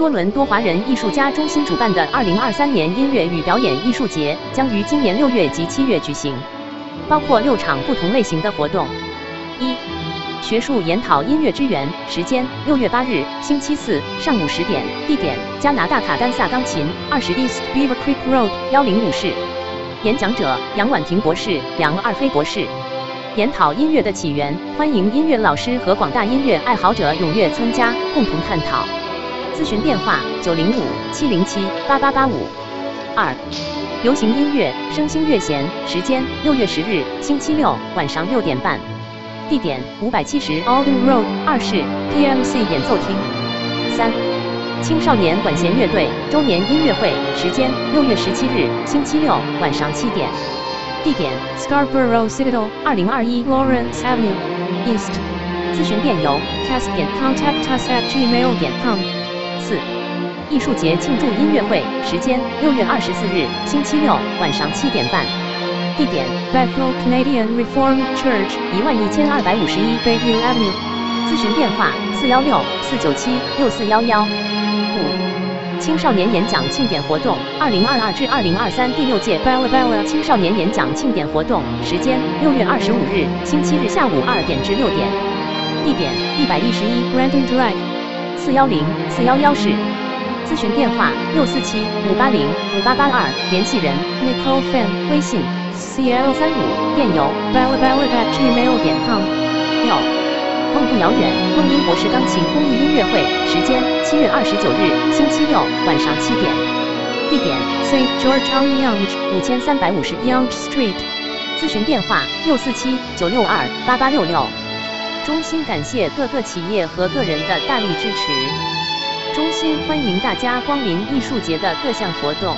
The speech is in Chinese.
多伦多华人艺术家中心主办的2023年音乐与表演艺术节将于今年六月及七月举行，包括六场不同类型的活动。一、学术研讨音乐之源，时间六月八日星期四上午十点，地点加拿大卡丹萨钢琴二十 East Beaver Creek Road 幺零五室。演讲者杨婉婷博士、杨二飞博士。研讨音乐的起源，欢迎音乐老师和广大音乐爱好者踊跃参加，共同探讨。咨询电话：九零五七零七八八八五。二、流行音乐声星乐弦，时间六月十日星期六晚上六点半，地点五百七十 Alden Road 二室 PMC 演奏厅。三、青少年管弦乐队周年音乐会，时间六月十七日星期六晚上七点，地点 Scarborough Citadel 二零二一 Lawrence Avenue East。咨询电邮 cast 点 contact us at gmail 点 com。四、艺术节庆祝音乐会，时间六月二十四日星期六晚上七点半，地点 Bethel Canadian Reform Church 一万一千二百五十一 Bayview Avenue。咨询电话四幺六四九七六四幺幺。五、青少年演讲庆典活动，二零二二至二零二三第六届 Bella Bella 青少年演讲庆典活动，时间六月二十五日星期日下午二点至六点，地点一百一十一 Brandon Drive 四幺零四幺幺室。咨询电话六四七五八零五八八二，联系人 Nicole Fan，微信 cl 三五，电邮 bella bella at gmail 点 com。六、梦不遥远，梦音博士钢琴公益音乐会，时间七月二十九日星期六晚上七点，地点 St George on Yonge 五千三百五十 Young Street。咨询电话六四七九六二八八六六。衷心感谢各个企业和个人的大力支持。衷心欢迎大家光临艺术节的各项活动。